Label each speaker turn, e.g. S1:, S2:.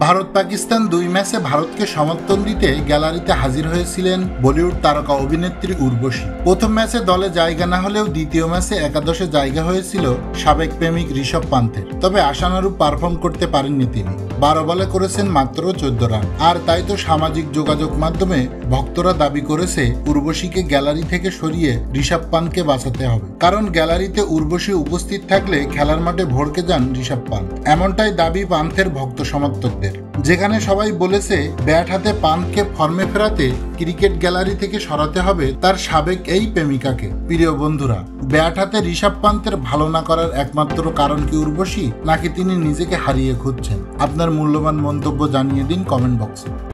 S1: ভারত পাকিস্তান দুই ম্যাচে ভারতকে সমর্থন দিতে গ্যালারিতে হাজির হয়েছিলেন বলিউড তারকা অভিনেত্রী উর্বশী। প্রথম ম্যাচে দলে জায়গা না হলেও দ্বিতীয় ম্যাচে একাদশে জায়গা হয়েছিল সাবেক প্রেমিক ঋষভ পান্থের। তবে আশানুরূপ পারফর্ম করতে পারেননি তিনি। বারো বলে করেছেন মাত্র চোদ্দ রান। আর তাই তো সামাজিক যোগাযোগ মাধ্যমে ভক্তরা দাবি করেছে, উর্বশীকে গ্যালারি থেকে সরিয়ে ঋষভ পানকে বাঁচাতে হবে। কারণ গ্যালারিতে উর্বশী উপস্থিত থাকলে খেলার মাঠে ভরকে যান ঋষভ পান এমনটাই দাবি পান্থের ভক্ত সমর্থকদের। যেখানে সবাই বলেছে ব্যাট হাতে পান্তকে ফর্মে ফেরাতে ক্রিকেট গ্যালারি থেকে সরাতে হবে তার সাবেক এই প্রেমিকাকে। প্রিয় বন্ধুরা, ব্যাট হাতে ঋষভ পান্তের ভালো না করার একমাত্র কারণ কি উর্বশী, নাকি তিনি নিজেকে হারিয়ে খুঁজছেন? আপনার মূল্যবান মন্তব্য জানিয়ে দিন কমেন্ট বক্সে।